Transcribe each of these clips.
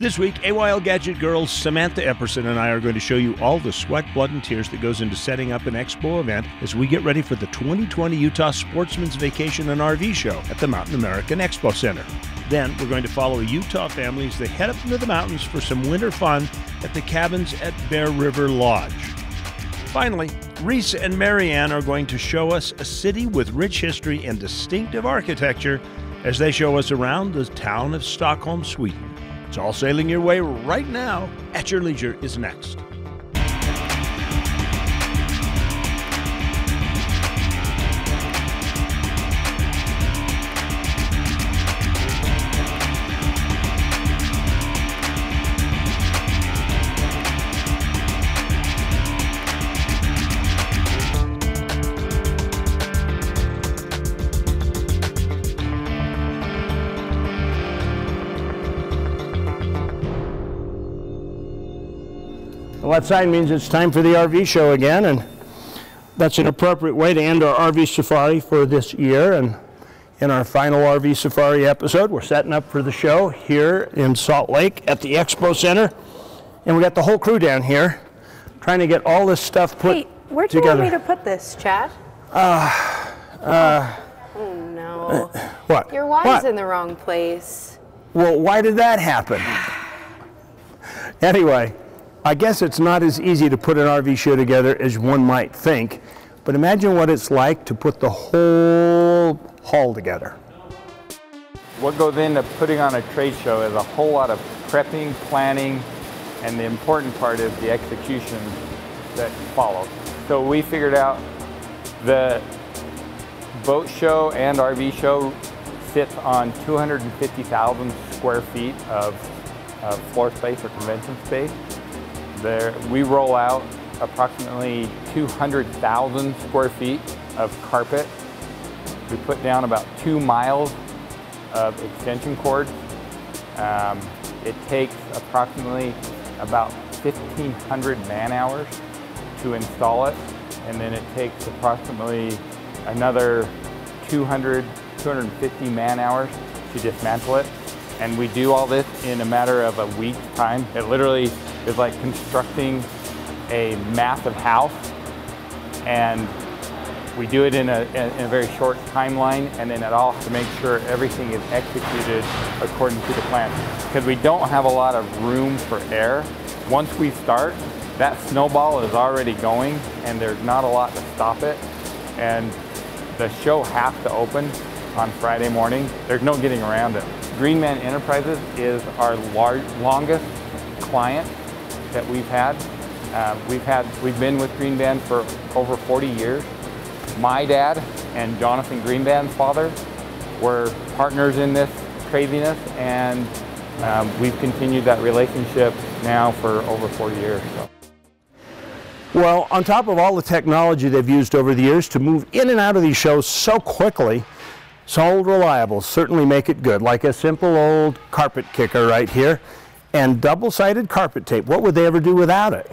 This week, AYL Gadget girls Samantha Epperson and I are going to show you all the sweat, blood, and tears that goes into setting up an expo event as we get ready for the 2020 Utah Sportsman's Vacation and RV Show at the Mountain American Expo Center. Then we're going to follow a Utah family as they head up into the mountains for some winter fun at the cabins at Bear River Lodge. Finally, Reece and Marianne are going to show us a city with rich history and distinctive architecture as they show us around the town of Stockholm, Sweden. It's all sailing your way right now. At Your Leisure is next. That sign means it's time for the RV show again, and that's an appropriate way to end our RV safari for this year. And in our final RV safari episode, we're setting up for the show here in Salt Lake at the Expo Center, and we got the whole crew down here trying to get all this stuff put Hey, where'd you want me to put this, Chad? Uh, uh, Oh no. what? Your wine's What? in the wrong place. Well, why did that happen? Anyway, I guess it's not as easy to put an RV show together as one might think, but imagine what it's like to put the whole haul together. What goes into putting on a trade show is a whole lot of prepping, planning, and the important part is the execution that follows. So we figured out the boat show and RV show sits on 250,000 square feet of, of floor space or convention space. There, we roll out approximately 200,000 square feet of carpet. We put down about two miles of extension cord. Um, it takes approximately about 1,500 man hours to install it, and then it takes approximately another 200, 250 man hours to dismantle it. And we do all this in a matter of a week time. It literally is like constructing a massive house and we do it in a, in a very short timeline and then it all to make sure everything is executed according to the plan. Because we don't have a lot of room for error. Once we start, that snowball is already going and there's not a lot to stop it. And the show has to open on Friday morning. There's no getting around it. Green Man Enterprises is our lar- longest client that we've had. Um, we've had we've been with Green Band for over 40 years. My dad and Jonathan Greenband's father were partners in this craziness, and um, we've continued that relationship now for over 40 years. So. Well, on top of all the technology they've used over the years to move in and out of these shows so quickly, solid reliables certainly make it good, like a simple old carpet kicker right here and double-sided carpet tape. What would they ever do without it?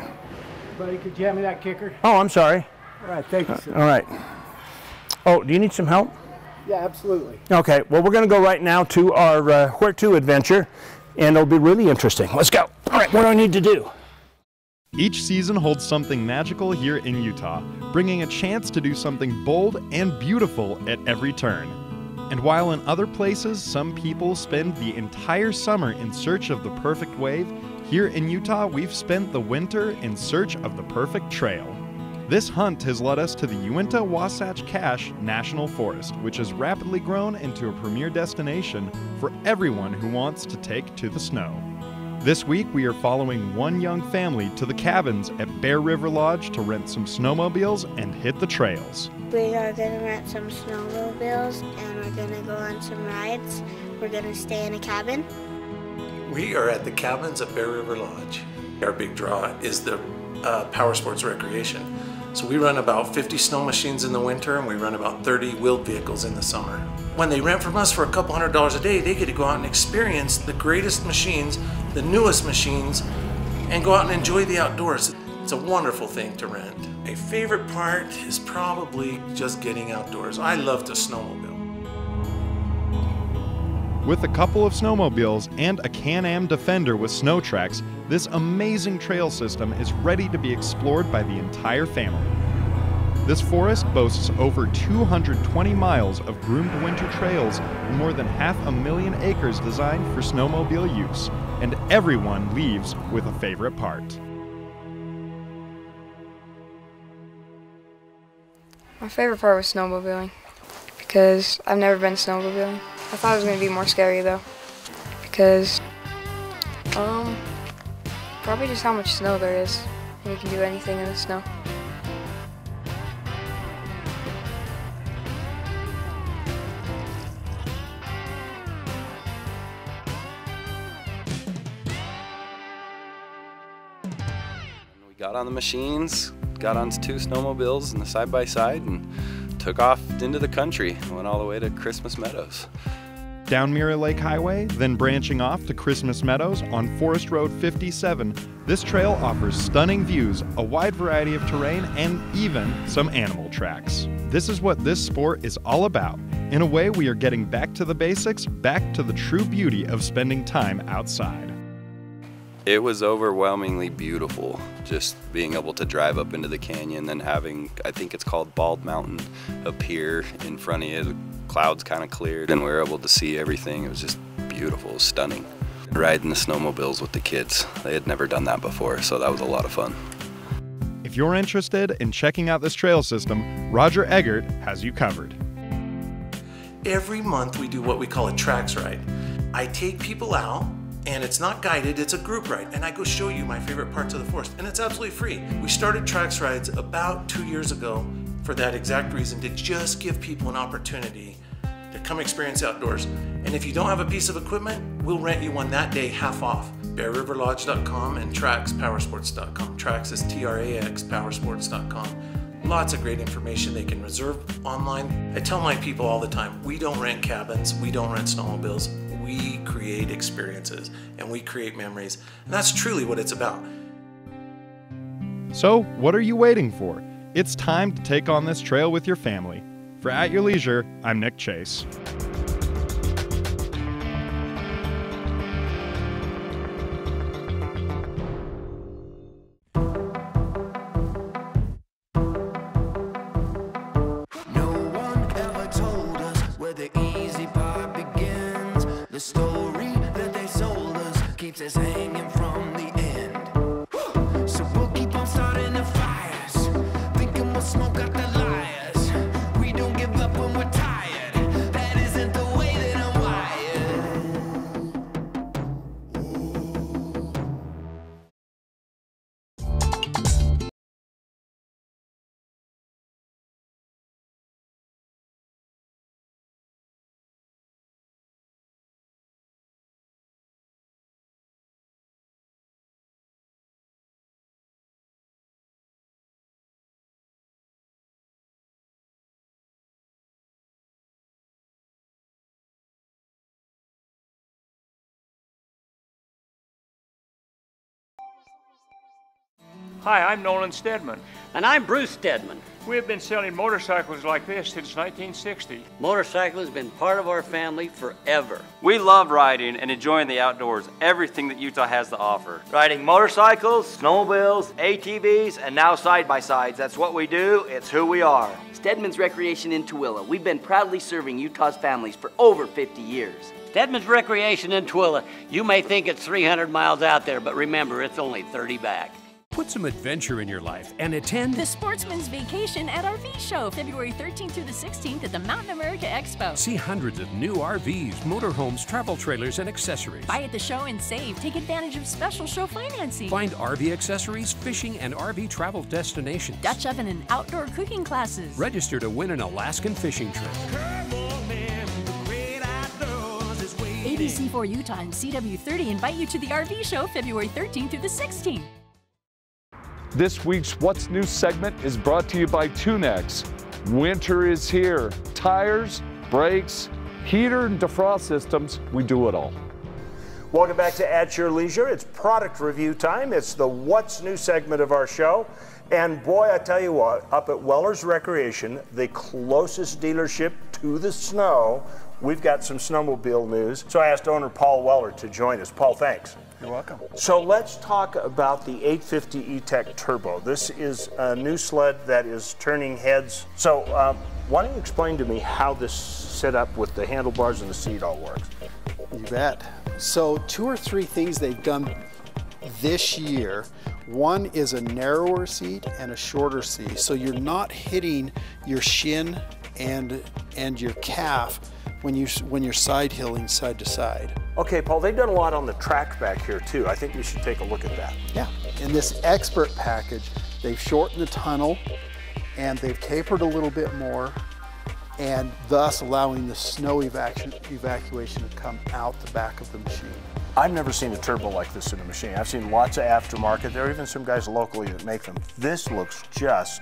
Buddy, could you hand me that kicker? Oh, I'm sorry. All right, thank you, sir. All right. Oh, do you need some help? Yeah, absolutely. Okay, well, we're going to go right now to our uh, Where To adventure, and it'll be really interesting. Let's go. All right, what do I need to do? Each season holds something magical here in Utah, bringing a chance to do something bold and beautiful at every turn. And while in other places some people spend the entire summer in search of the perfect wave, here in Utah we've spent the winter in search of the perfect trail. This hunt has led us to the Uinta Wasatch Cache National Forest, which has rapidly grown into a premier destination for everyone who wants to take to the snow. This week, we are following one young family to the cabins at Bear River Lodge to rent some snowmobiles and hit the trails. We are gonna rent some snowmobiles and we're gonna go on some rides. We're gonna stay in a cabin. We are at the cabins at Bear River Lodge. Our big draw is the uh, power sports recreation. So we run about 50 snow machines in the winter and we run about 30 wheeled vehicles in the summer. When they rent from us for a couple hundred dollars a day, they get to go out and experience the greatest machines, the newest machines, and go out and enjoy the outdoors. It's a wonderful thing to rent. A favorite part is probably just getting outdoors. I love to snowmobile. With a couple of snowmobiles and a Can Am Defender with snow tracks, this amazing trail system is ready to be explored by the entire family. This forest boasts over 220 miles of groomed winter trails and more than half a million acres designed for snowmobile use, and everyone leaves with a favorite part. My favorite part was snowmobiling because I've never been snowmobiling. I thought it was going to be more scary though because um probably just how much snow there is and you can do anything in the snow. We got on the machines, got on two snowmobiles and the side by side, and took off into the country. And went all the way to Christmas Meadows. Down Mirror Lake Highway, then branching off to Christmas Meadows on Forest Road 57, this trail offers stunning views, a wide variety of terrain, and even some animal tracks. This is what this sport is all about. In a way, we are getting back to the basics, back to the true beauty of spending time outside. It was overwhelmingly beautiful just being able to drive up into the canyon, then having, I think it's called Bald Mountain, appear in front of you. The clouds kind of cleared and we were able to see everything. It was just beautiful, it was stunning. Riding the snowmobiles with the kids. They had never done that before, so that was a lot of fun. If you're interested in checking out this trail system, Roger Eggert has you covered. Every month we do what we call a tracks ride. I take people out and it's not guided, it's a group ride, and I go show you my favorite parts of the forest, and it's absolutely free. We started tracks rides about two years ago for that exact reason to just give people an opportunity to come experience outdoors. And if you don't have a piece of equipment, we'll rent you one that day half off. BearRiverLodge.com and TraxPowersports.com. Trax is T R A X Powersports.com. Lots of great information they can reserve online. I tell my people all the time we don't rent cabins, we don't rent snowmobiles, we create experiences and we create memories. And that's truly what it's about. So, what are you waiting for? It's time to take on this trail with your family. For At Your Leisure, I'm Nick Chase. Hi, I'm Nolan Stedman. And I'm Bruce Stedman. We have been selling motorcycles like this since 1960. Motorcycle has been part of our family forever. We love riding and enjoying the outdoors, everything that Utah has to offer. Riding motorcycles, snowmobiles, ATVs, and now side by sides. That's what we do, it's who we are. Stedman's Recreation in Tooele. We've been proudly serving Utah's families for over 50 years. Stedman's Recreation in Tooele. You may think it's 300 miles out there, but remember, it's only 30 back. Put some adventure in your life and attend the Sportsman's Vacation at RV Show, February 13th through the 16th at the Mountain America Expo. See hundreds of new RVs, motorhomes, travel trailers, and accessories. Buy at the show and save. Take advantage of special show financing. Find RV accessories, fishing, and RV travel destinations. Dutch oven and outdoor cooking classes. Register to win an Alaskan fishing trip. ABC4 Utah and CW30 invite you to the RV Show, February 13th through the 16th. This week's What's New segment is brought to you by Tunex. Winter is here. Tires, brakes, heater and defrost systems, we do it all. Welcome back to At Your Leisure. It's product review time. It's the What's New segment of our show. And boy, I tell you what, up at Weller's Recreation, the closest dealership to the snow, we've got some snowmobile news. So I asked owner Paul Weller to join us. Paul, thanks. You're welcome. So let's talk about the 850 E-TEC Turbo. This is a new sled that is turning heads. So um, why don't you explain to me how this setup with the handlebars and the seat all works? You bet. So two or three things they've done this year. One is a narrower seat and a shorter seat. So you're not hitting your shin and and your calf when you when you're side hilling side to side. Okay, Paul, they've done a lot on the track back here too. I think we should take a look at that. Yeah. In this expert package, they've shortened the tunnel and they've tapered a little bit more and thus allowing the snow evacu evacuation to come out the back of the machine. I've never seen a turbo like this in a machine. I've seen lots of aftermarket. There are even some guys locally that make them. This looks just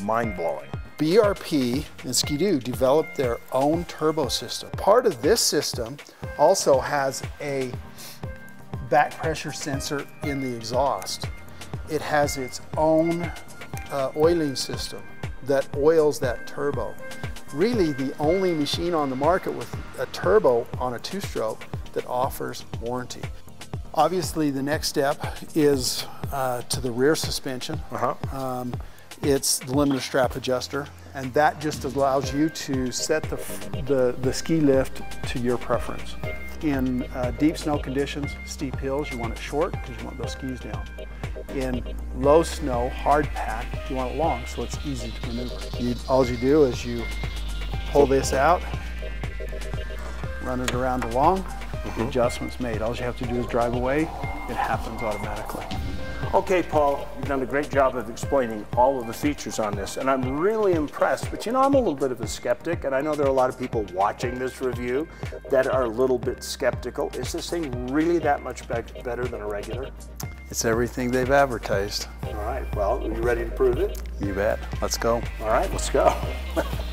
mind-blowing. BRP and Ski-Doo developed their own turbo system. Part of this system also has a back pressure sensor in the exhaust. It has its own uh, oiling system that oils that turbo. Really the only machine on the market with a turbo on a two-stroke that offers warranty. Obviously the next step is uh, to the rear suspension. Uh-huh. Um, it's the limiter strap adjuster, and that just allows you to set the, the, the ski lift to your preference. In uh, deep snow conditions, steep hills, you want it short because you want those skis down. In low snow, hard pack, you want it long so it's easy to maneuver. You, all you do is you pull this out, run it around along, the adjustments made. All you have to do is drive away, it happens automatically. Okay, Paul, you've done a great job of explaining all of the features on this, and I'm really impressed. But you know, I'm a little bit of a skeptic, and I know there are a lot of people watching this review that are a little bit skeptical. Is this thing really that much be better than a regular? It's everything they've advertised. All right, well, are you ready to prove it? You bet. Let's go. All right, let's go.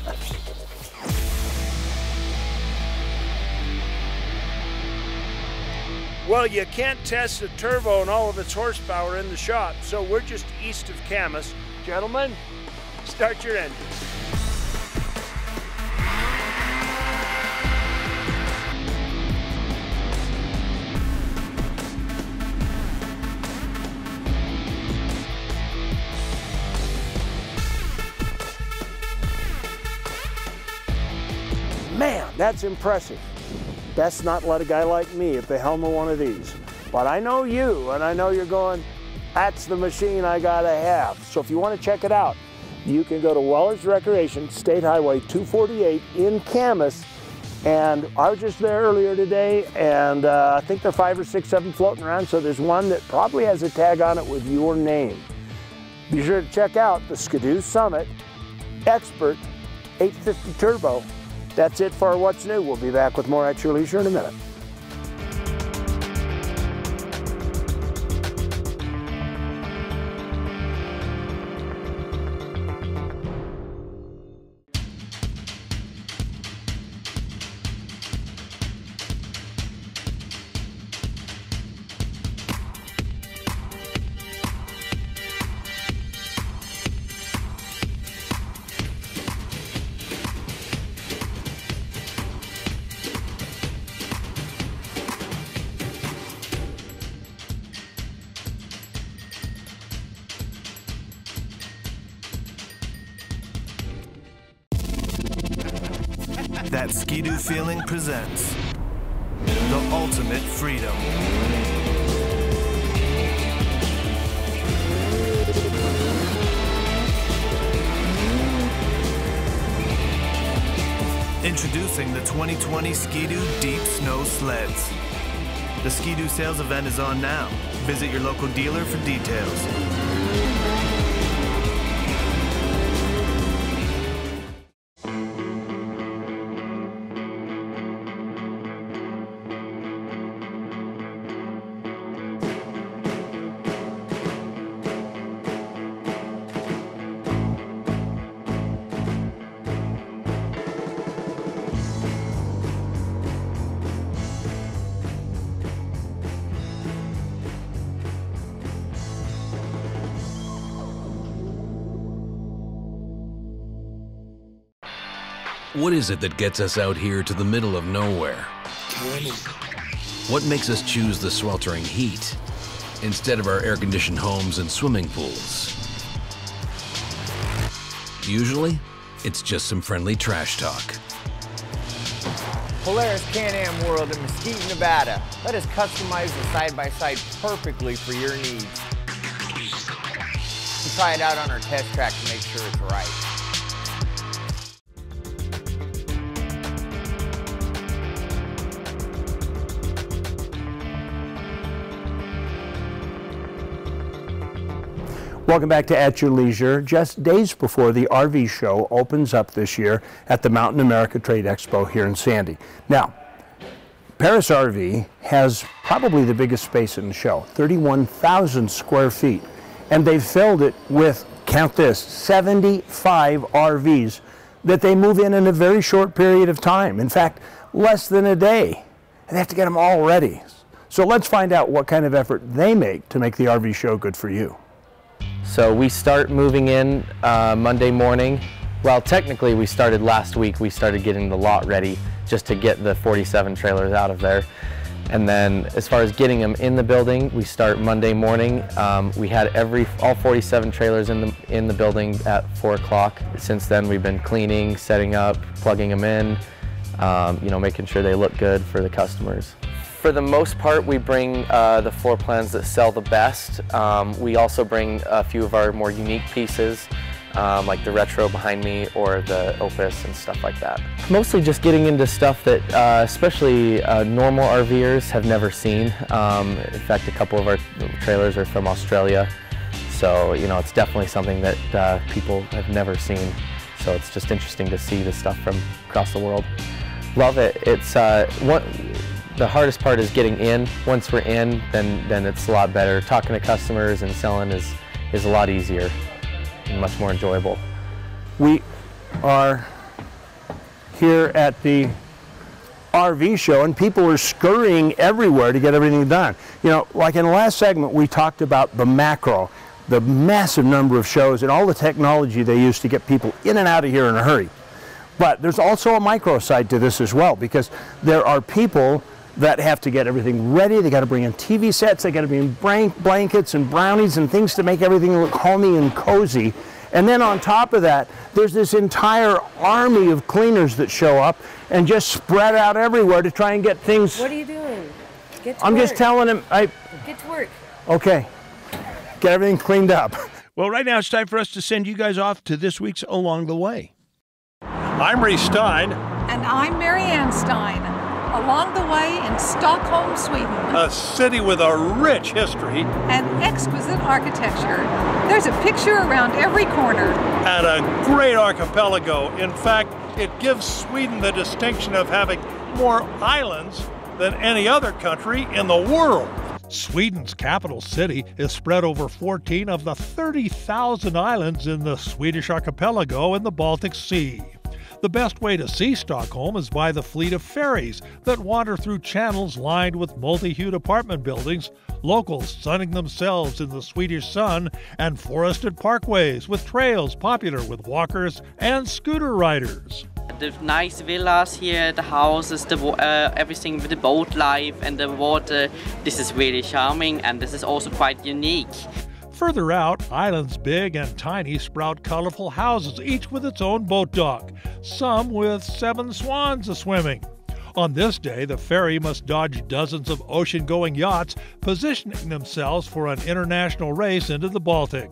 Well, you can't test a turbo and all of its horsepower in the shop, so we're just east of Kamas. Gentlemen, start your engines. Man, that's impressive. Best not let a guy like me at the helm of one of these. But I know you, and I know you're going, that's the machine I gotta have. So if you wanna check it out, you can go to Weller's Recreation, State Highway 248 in Kamas. And I was just there earlier today, and uh, I think there are five or six, seven floating around. So there's one that probably has a tag on it with your name. Be sure to check out the Skidoo Summit Expert 850 Turbo that's it for What's New. We'll be back with more at your leisure in a minute. That Ski-Doo feeling presents the ultimate freedom. Introducing the 2020 Ski-Doo Deep Snow Sleds. The Ski-Doo sales event is on now. Visit your local dealer for details. What is it that gets us out here to the middle of nowhere? What makes us choose the sweltering heat instead of our air conditioned homes and swimming pools? Usually, it's just some friendly trash talk. Polaris Can-Am World in Mesquite, Nevada. Let us customize the side-by-side perfectly for your needs. We try it out on our test track to make sure it's right. Welcome back to At Your Leisure. Just days before the RV show opens up this year at the Mountain America Trade Expo here in Sandy. Now, Parris RV has probably the biggest space in the show, 31,000 square feet. And they've filled it with, count this, 75 RVs that they move in in a very short period of time. In fact, less than a day. And they have to get them all ready. So let's find out what kind of effort they make to make the RV show good for you. So we start moving in uh, Monday morning. Well, technically we started last week. We started getting the lot ready just to get the 47 trailers out of there. And then as far as getting them in the building, we start Monday morning. Um, we had every all 47 trailers in the in the building at 4 o'clock. Since then, we've been cleaning, setting up, plugging them in, um, you know, making sure they look good for the customers. For the most part, we bring uh, the floor plans that sell the best. Um, we also bring a few of our more unique pieces, um, like the retro behind me or the Opus and stuff like that. Mostly just getting into stuff that uh, especially uh, normal RVers have never seen. Um, in fact, a couple of our trailers are from Australia. So, you know, it's definitely something that uh, people have never seen. So it's just interesting to see the stuff from across the world. Love it. It's uh, one, the hardest part is getting in. Once we're in, then then it's a lot better. Talking to customers and selling is is a lot easier and much more enjoyable. We are here at the RV show and people are scurrying everywhere to get everything done. You know, like in the last segment we talked about the macro, the massive number of shows and all the technology they use to get people in and out of here in a hurry. But there's also a micro side to this as well because there are people that have to get everything ready. They got to bring in TV sets. They got to bring in blankets and brownies and things to make everything look homey and cozy. And then on top of that, there's this entire army of cleaners that show up and just spread out everywhere to try and get things. What are you doing? Get to I'm work. just telling them. I Get to work. okay. Get everything cleaned up. Well, right now it's time for us to send you guys off to this week's Along the Way. I'm Reece Stein, And I'm Marianne Stein. Along the way in Stockholm, Sweden, a city with a rich history and exquisite architecture. There's a picture around every corner. and a great archipelago. In fact, it gives Sweden the distinction of having more islands than any other country in the world. Sweden's capital city is spread over 14 of the 30,000 islands in the Swedish archipelago in the Baltic Sea. The best way to see Stockholm is by the fleet of ferries that wander through channels lined with multi hued apartment buildings, locals sunning themselves in the Swedish sun, and forested parkways with trails popular with walkers and scooter riders. The nice villas here, the houses, the uh, everything with the boat life and the water. This is really charming, and this is also quite unique. Further out, islands big and tiny sprout colorful houses, each with its own boat dock, some with seven swans a swimming. On this day, the ferry must dodge dozens of ocean going yachts, positioning themselves for an international race into the Baltic.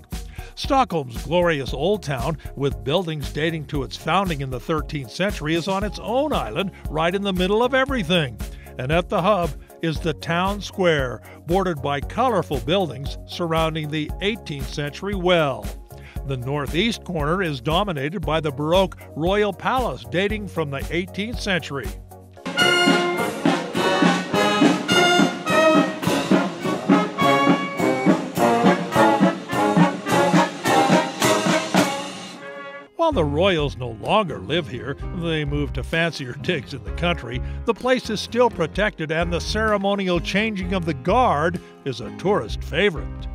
Stockholm's glorious old town, with buildings dating to its founding in the 13th century, is on its own island, right in the middle of everything. And at the hub is the town square, bordered by colorful buildings surrounding the 18th century well. The northeast corner is dominated by the Baroque Royal Palace dating from the 18th century. While the royals no longer live here, they moved to fancier digs in the country, the place is still protected and the ceremonial changing of the guard is a tourist favorite.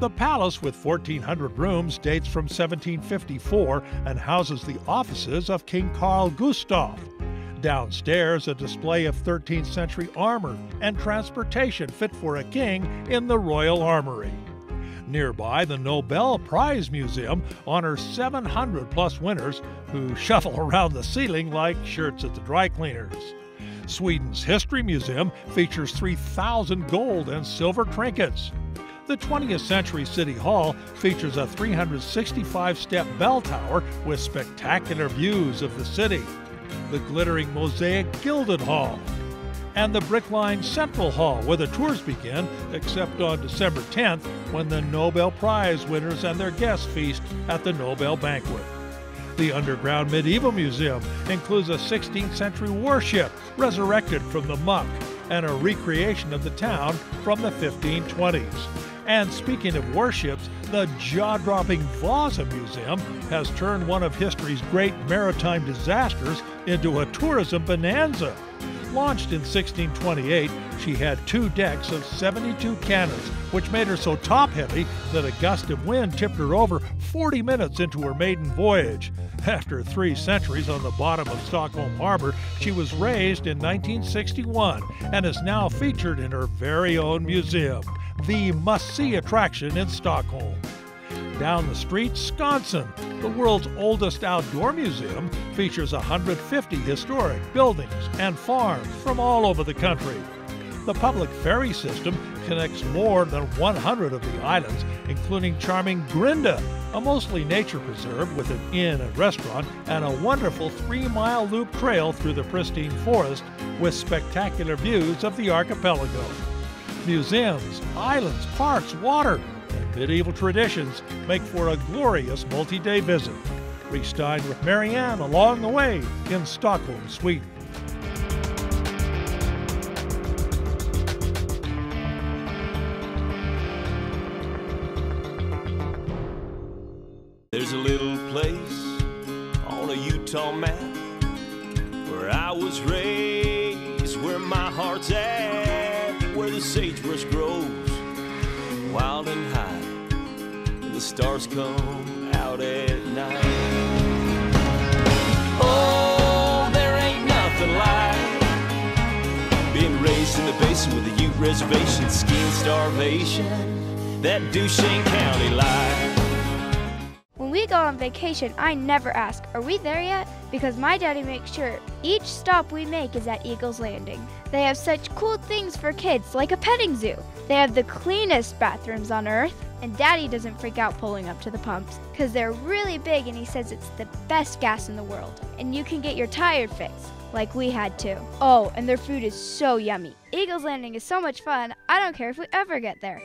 The palace with 1,400 rooms dates from 1754 and houses the offices of King Carl Gustav, Downstairs, a display of 13th century armor and transportation fit for a king in the Royal Armory. Nearby, the Nobel Prize Museum honors 700 plus winners who shuffle around the ceiling like shirts at the dry cleaners. Sweden's History Museum features 3,000 gold and silver trinkets. The 20th Century City Hall features a 365 step bell tower with spectacular views of the city. The glittering mosaic Gilded Hall, and the Brickline Central Hall, where the tours begin, except on December 10th when the Nobel Prize winners and their guests feast at the Nobel Banquet. The Underground Medieval Museum includes a 16th century warship resurrected from the muck and a recreation of the town from the 1520s. And speaking of warships, the jaw dropping Vasa Museum has turned one of history's great maritime disasters into a tourism bonanza. Launched in 1628, she had two decks of 72 cannons, which made her so top heavy that a gust of wind tipped her over 40 minutes into her maiden voyage. After three centuries on the bottom of Stockholm Harbor, she was raised in 1961 and is now featured in her very own museum, the must see attraction in Stockholm. Down the street, Skansen, the world's oldest outdoor museum, features 150 historic buildings and farms from all over the country. The public ferry system connects more than 100 of the islands, including charming Grinda, a mostly nature preserve with an inn and restaurant, and a wonderful three mile loop trail through the pristine forest with spectacular views of the archipelago. Museums, islands, parks, water, and medieval traditions make for a glorious multi day visit. Reece Stein with Marianne along the way in Stockholm, Sweden. Skiing starvation, that Duchesne County life. When we go on vacation, I never ask, Are we there yet? Because my daddy makes sure each stop we make is at Eagles Landing. They have such cool things for kids, like a petting zoo. They have the cleanest bathrooms on earth, and daddy doesn't freak out pulling up to the pumps because they're really big and he says it's the best gas in the world. And you can get your tire fixed, like we had to. Oh, and their food is so yummy. Eagles Landing is so much fun, I don't care if we ever get there.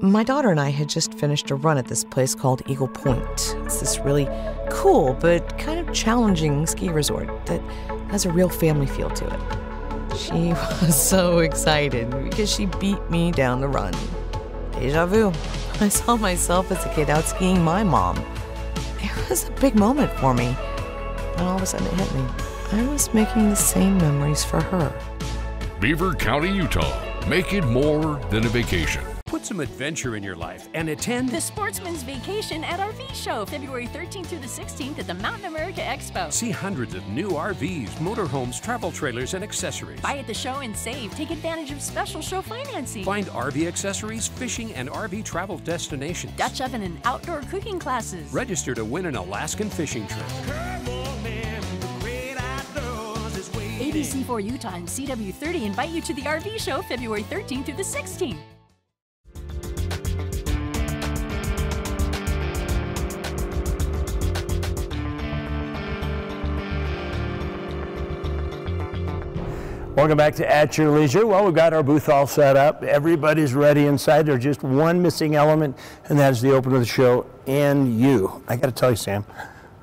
My daughter and I had just finished a run at this place called Eagle Point. It's this really cool but kind of challenging ski resort that has a real family feel to it. She was so excited because she beat me down the run. Deja vu. I saw myself as a kid out skiing my mom. It was a big moment for me. And all of a sudden it hit me. I was making the same memories for her. Beaver County, Utah. Make it more than a vacation. Put some adventure in your life and attend the Sportsman's Vacation at RV Show, February 13th through the 16th at the Mountain America Expo. See hundreds of new RVs, motorhomes, travel trailers, and accessories. Buy at the show and save. Take advantage of special show financing. Find RV accessories, fishing, and RV travel destinations. Dutch oven and outdoor cooking classes. Register to win an Alaskan fishing trip. ABC4 Utah and CW30 invite you to the RV Show February 13th through the 16th. Welcome back to At Your Leisure. Well, we've got our booth all set up. Everybody's ready inside. There's just one missing element, and that is the opener of the show and you. I got to tell you, Sam,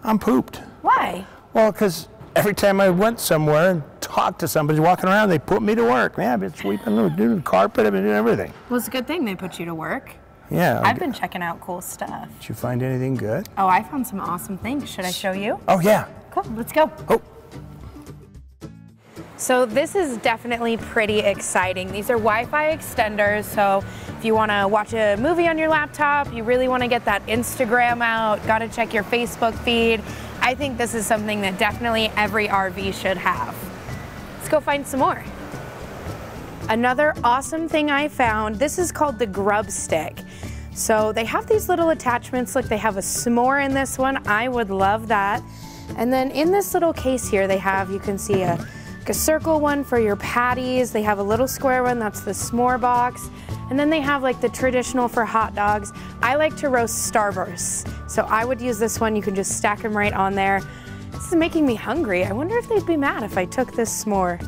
I'm pooped. Why? Well, because every time I went somewhere and talked to somebody walking around, they put me to work. Man, I've been sweeping, doing the carpet, I've been doing everything. Well, it's a good thing they put you to work. Yeah. I've been checking out cool stuff. Did you find anything good? Oh, I found some awesome things. Should I show you? Oh, yeah. Cool, let's go. Oh. So this is definitely pretty exciting. These are Wi-Fi extenders, so if you want to watch a movie on your laptop, you really want to get that Instagram out, got to check your Facebook feed. I think this is something that definitely every RV should have. Let's go find some more. Another awesome thing I found, this is called the Grub Stick. So they have these little attachments, look, they have a s'more in this one. I would love that. And then in this little case here, they have, you can see a a circle one for your patties. They have a little square one, that's the s'more box. And then they have like the traditional for hot dogs. I like to roast starbursts. So I would use this one. You can just stack them right on there. This is making me hungry. I wonder if they'd be mad if I took this s'more.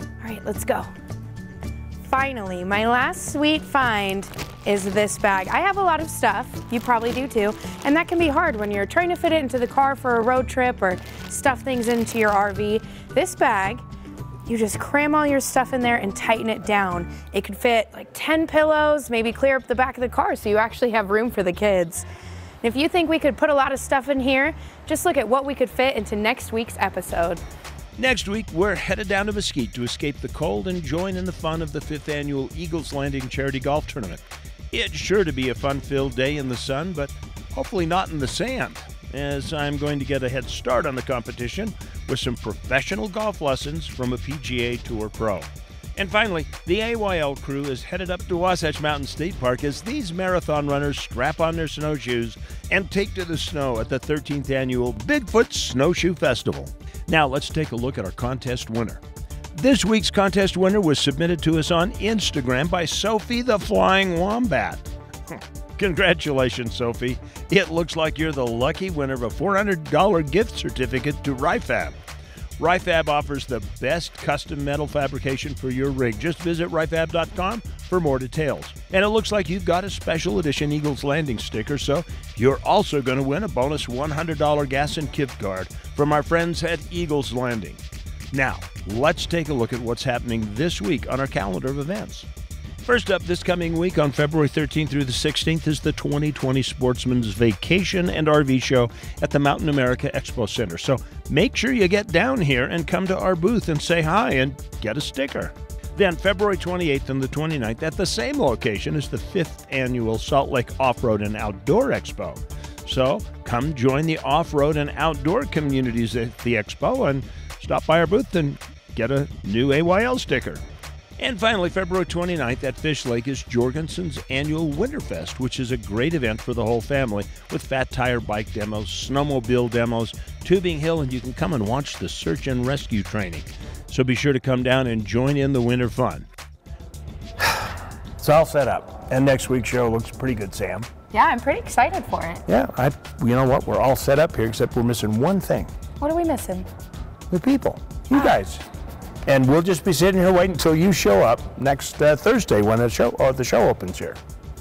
All right, let's go. Finally, my last sweet find is this bag. I have a lot of stuff, you probably do too, and that can be hard when you're trying to fit it into the car for a road trip or stuff things into your RV. This bag you just cram all your stuff in there and tighten it down. It could fit like 10 pillows, maybe clear up the back of the car so you actually have room for the kids. If you think we could put a lot of stuff in here, just look at what we could fit into next week's episode. Next week, we're headed down to Mesquite to escape the cold and join in the fun of the fifth annual Eagles Landing Charity Golf Tournament. It's sure to be a fun filled day in the sun, but hopefully not in the sand as I'm going to get a head start on the competition with some professional golf lessons from a PGA Tour pro. And finally, the AYL crew is headed up to Wasatch Mountain State Park as these marathon runners strap on their snowshoes and take to the snow at the 13th annual Bigfoot Snowshoe Festival. Now, let's take a look at our contest winner. This week's contest winner was submitted to us on Instagram by Sophie the Flying Wombat. Congratulations, Sophie. It looks like you're the lucky winner of a $400 gift certificate to Rifab. Rifab offers the best custom metal fabrication for your rig. Just visit rifab.com for more details. And it looks like you've got a special edition Eagles Landing sticker, so you're also going to win a bonus $100 gas and gift card from our friends at Eagles Landing. Now, let's take a look at what's happening this week on our calendar of events. First up this coming week on February 13th through the 16th is the 2020 Sportsman's Vacation and RV Show at the Mountain America Expo Center. So make sure you get down here and come to our booth and say hi and get a sticker. Then, February 28th and the 29th, at the same location, is the fifth annual Salt Lake Off Road and Outdoor Expo. So come join the off road and outdoor communities at the expo and stop by our booth and get a new AYL sticker. And finally, February 29th at Fish Lake is Jorgensen's annual Winterfest, which is a great event for the whole family with fat tire bike demos, snowmobile demos, tubing hill, and you can come and watch the search and rescue training. So be sure to come down and join in the winter fun. It's all set up, and next week's show looks pretty good, Sam. Yeah, I'm pretty excited for it. Yeah, I. You know what? We're all set up here, except we're missing one thing: What are we missing? the people, you oh. guys. And we'll just be sitting here waiting until you show up next uh, Thursday when the show or the show opens here.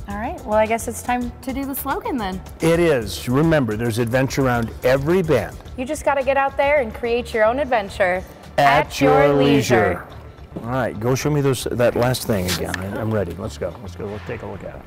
All right, well, I guess it's time to do the slogan then. It is. Remember, there's adventure around every bend. You just got to get out there and create your own adventure At, your, leisure. All right, go show me those that last thing again. I'm ready. Let's go. Let's go. Let's take a look at it.